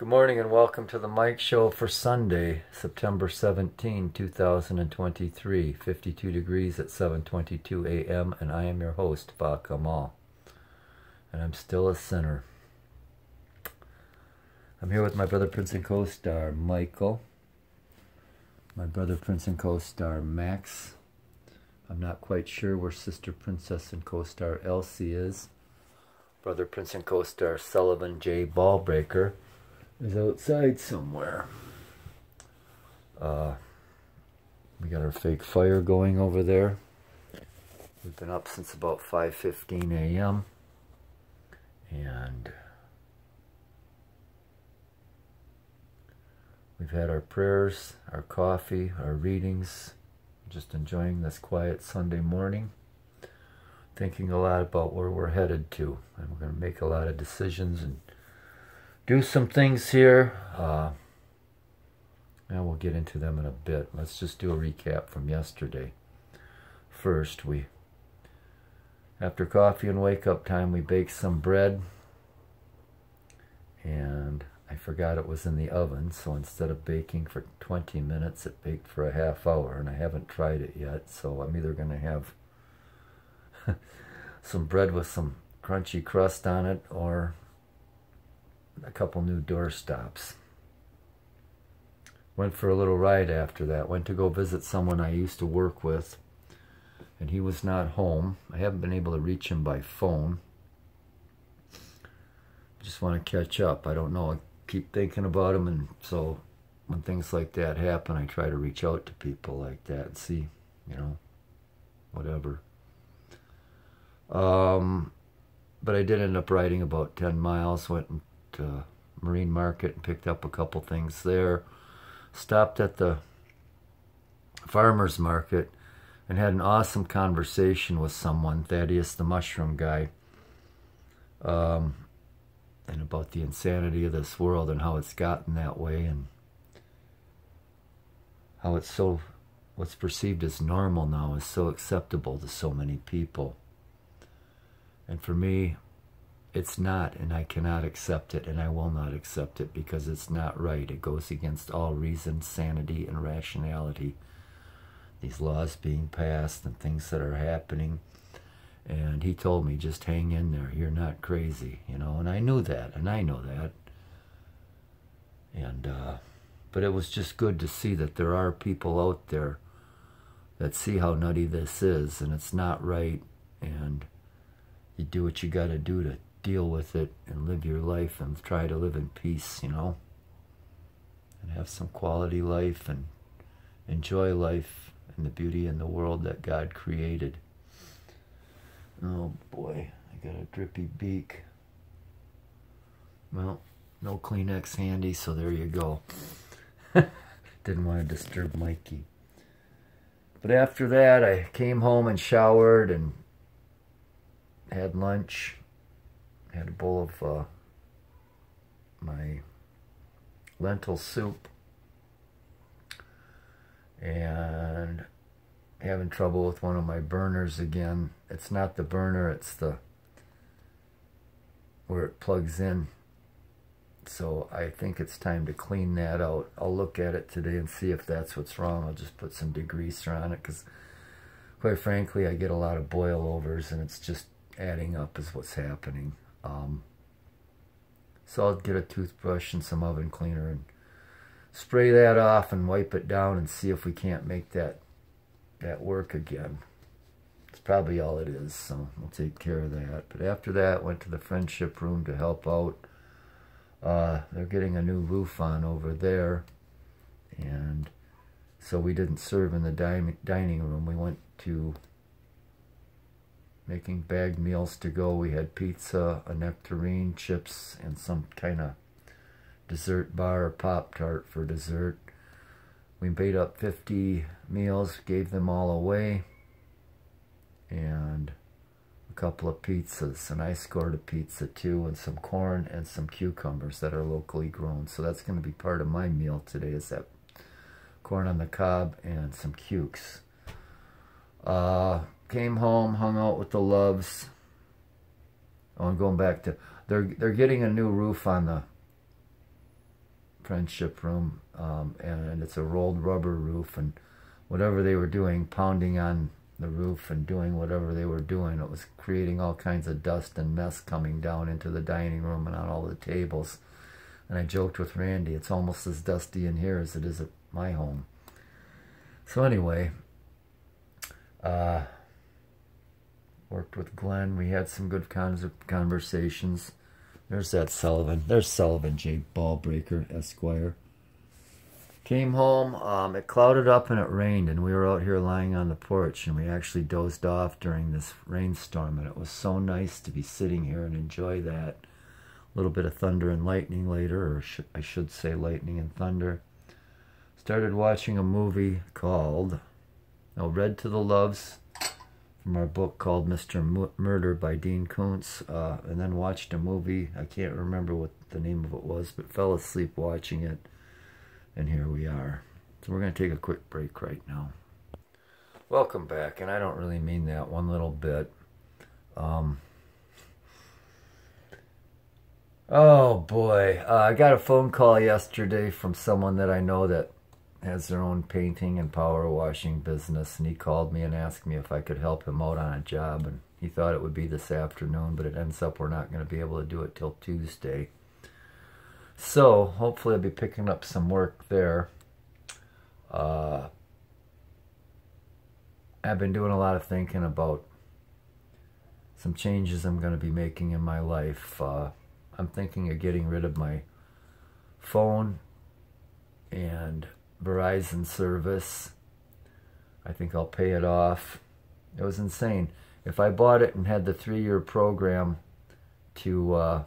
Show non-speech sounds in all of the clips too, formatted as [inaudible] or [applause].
Good morning and welcome to the Mike Show for Sunday, September 17, 2023, 52 degrees at 7.22 a.m. and I am your host, Fuh K'Hemawl. And I'm still a sinner. I'm here with my brother Prince and co-star Michael, my brother Prince and co-star Max. I'm not quite sure where sister Princess and co-star Elsie is. Brother Prince and co-star Sullivan J. Ballbreaker is outside somewhere. Uh, we got our fake fire going over there. We've been up since about 5.15 a.m. And we've had our prayers, our coffee, our readings. Just enjoying this quiet Sunday morning. Thinking a lot about where we're headed to. And we're going to make a lot of decisions and do some things here. Uh, and we'll get into them in a bit. Let's just do a recap from yesterday. First, we, after coffee and wake up time, we baked some bread. And I forgot it was in the oven, so instead of baking for 20 minutes, it baked for a half hour. And I haven't tried it yet, so I'm either going to have [laughs] some bread with some crunchy crust on it or a couple new door stops. Went for a little ride after that. Went to go visit someone I used to work with. And he was not home. I haven't been able to reach him by phone. Just want to catch up. I don't know. I keep thinking about him. And so when things like that happen, I try to reach out to people like that and see, you know, whatever. Um, but I did end up riding about 10 miles. Went and uh, Marine Market and picked up a couple things there. Stopped at the farmer's market and had an awesome conversation with someone, Thaddeus the mushroom guy, um, and about the insanity of this world and how it's gotten that way and how it's so, what's perceived as normal now is so acceptable to so many people. And for me, it's not, and I cannot accept it, and I will not accept it because it's not right. It goes against all reason, sanity, and rationality. These laws being passed and things that are happening. And he told me, just hang in there. You're not crazy, you know. And I knew that, and I know that. And, uh, but it was just good to see that there are people out there that see how nutty this is, and it's not right. And you do what you got to do to deal with it and live your life and try to live in peace, you know, and have some quality life and enjoy life and the beauty in the world that God created. Oh boy, I got a drippy beak. Well, no Kleenex handy, so there you go. [laughs] Didn't want to disturb Mikey. But after that, I came home and showered and had lunch had a bowl of uh, my lentil soup and having trouble with one of my burners again. It's not the burner, it's the where it plugs in. So I think it's time to clean that out. I'll look at it today and see if that's what's wrong. I'll just put some degreaser on it because quite frankly I get a lot of boilovers and it's just adding up is what's happening. Um, so I'll get a toothbrush and some oven cleaner and spray that off and wipe it down and see if we can't make that that work again. It's probably all it is, so we'll take care of that. But after that, went to the friendship room to help out. Uh, they're getting a new roof on over there, and so we didn't serve in the dining room. We went to making bagged meals to go. We had pizza, a nectarine, chips, and some kind of dessert bar or Pop-Tart for dessert. We made up 50 meals, gave them all away, and a couple of pizzas. And I scored a pizza too, and some corn and some cucumbers that are locally grown. So that's going to be part of my meal today is that corn on the cob and some cukes. Uh, came home, hung out with the loves. Oh, I'm going back to they're they're getting a new roof on the friendship room, um, and it's a rolled rubber roof, and whatever they were doing, pounding on the roof and doing whatever they were doing, it was creating all kinds of dust and mess coming down into the dining room and on all the tables. And I joked with Randy, it's almost as dusty in here as it is at my home. So anyway, uh, worked with Glenn. We had some good conversations. There's that Sullivan. There's Sullivan J. Ballbreaker, Esquire. Came home, um, it clouded up and it rained, and we were out here lying on the porch, and we actually dozed off during this rainstorm, and it was so nice to be sitting here and enjoy that. A little bit of thunder and lightning later, or sh I should say lightning and thunder. Started watching a movie called, oh, Read to the Loves, from our book called Mr. Murder by Dean Koontz, uh, and then watched a movie. I can't remember what the name of it was, but fell asleep watching it, and here we are. So we're going to take a quick break right now. Welcome back, and I don't really mean that one little bit. Um, oh boy, uh, I got a phone call yesterday from someone that I know that has their own painting and power washing business and he called me and asked me if I could help him out on a job and he thought it would be this afternoon but it ends up we're not going to be able to do it till Tuesday. So hopefully I'll be picking up some work there. Uh, I've been doing a lot of thinking about some changes I'm going to be making in my life. Uh, I'm thinking of getting rid of my phone and Verizon service. I think I'll pay it off. It was insane. If I bought it and had the three-year program to uh,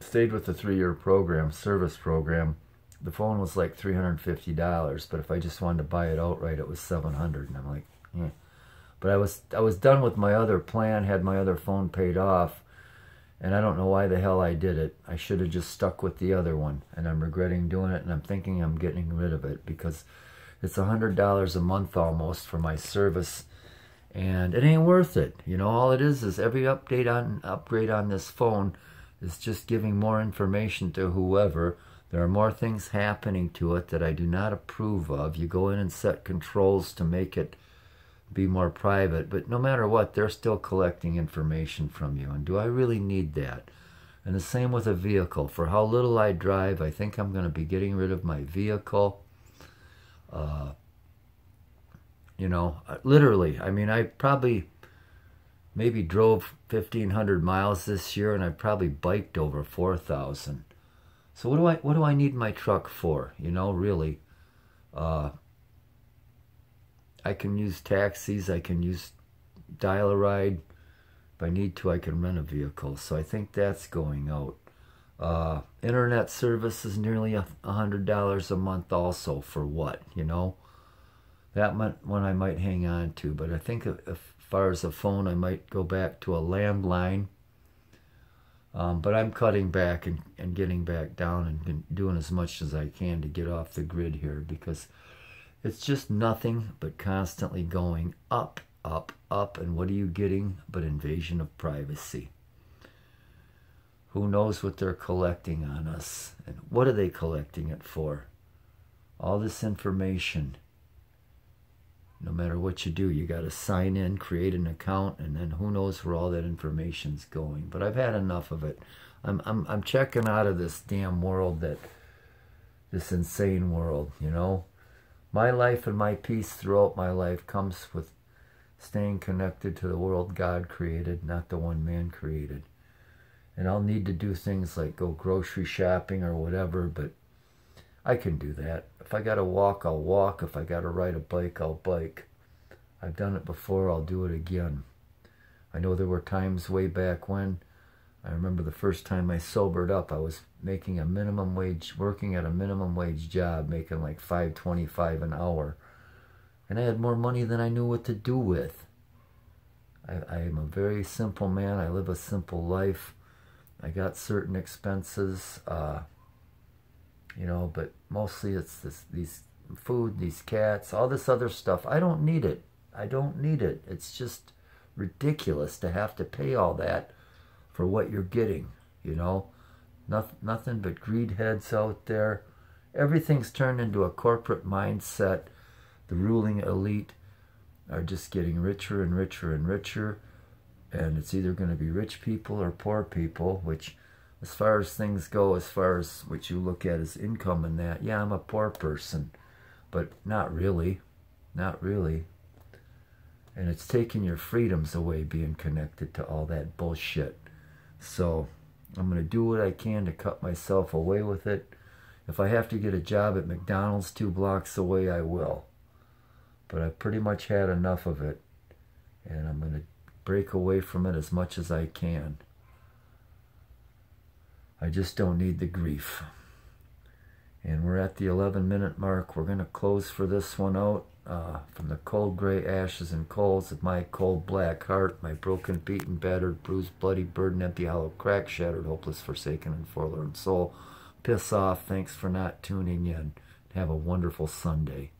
stayed with the three-year program, service program, the phone was like $350, but if I just wanted to buy it outright, it was 700 and I'm like, eh. But I was I was done with my other plan, had my other phone paid off, and I don't know why the hell I did it. I should have just stuck with the other one. And I'm regretting doing it. And I'm thinking I'm getting rid of it because it's a $100 a month almost for my service. And it ain't worth it. You know, all it is is every update on upgrade on this phone is just giving more information to whoever. There are more things happening to it that I do not approve of. You go in and set controls to make it be more private. But no matter what, they're still collecting information from you. And do I really need that? And the same with a vehicle. For how little I drive, I think I'm going to be getting rid of my vehicle. Uh, you know, uh, literally. I mean, I probably maybe drove 1,500 miles this year, and I probably biked over 4,000. So what do I what do I need my truck for? You know, really. Uh, I can use taxis, I can use dial a ride. If I need to, I can rent a vehicle. So I think that's going out. Uh, internet service is nearly a hundred dollars a month also for what, you know? That one I might hang on to, but I think as far as a phone, I might go back to a landline. Um, but I'm cutting back and, and getting back down and doing as much as I can to get off the grid here because it's just nothing but constantly going up, up, up. And what are you getting but invasion of privacy? Who knows what they're collecting on us? And what are they collecting it for? All this information. No matter what you do, you got to sign in, create an account, and then who knows where all that information's going. But I've had enough of it. I'm, I'm, I'm checking out of this damn world that, this insane world, you know? My life and my peace throughout my life comes with staying connected to the world God created, not the one man created. And I'll need to do things like go grocery shopping or whatever, but I can do that. If I got to walk, I'll walk. If I got to ride a bike, I'll bike. I've done it before, I'll do it again. I know there were times way back when I remember the first time I sobered up, I was making a minimum wage, working at a minimum wage job, making like five twenty-five an hour, and I had more money than I knew what to do with. I, I am a very simple man. I live a simple life. I got certain expenses, uh, you know, but mostly it's this, these food, these cats, all this other stuff. I don't need it. I don't need it. It's just ridiculous to have to pay all that for what you're getting, you know. Nothing, nothing but greed heads out there. Everything's turned into a corporate mindset. The ruling elite are just getting richer and richer and richer. And it's either going to be rich people or poor people, which, as far as things go, as far as what you look at as income and that, yeah, I'm a poor person. But not really. Not really. And it's taking your freedoms away being connected to all that bullshit. So I'm going to do what I can to cut myself away with it. If I have to get a job at McDonald's two blocks away, I will. But I've pretty much had enough of it. And I'm going to break away from it as much as I can. I just don't need the grief. And we're at the 11 minute mark. We're going to close for this one out. Uh, from the cold gray ashes and coals of my cold black heart, my broken, beaten, battered, bruised, bloody, burdened, empty, hollow, cracked, shattered, hopeless, forsaken, and forlorn soul. Piss off. Thanks for not tuning in. Have a wonderful Sunday.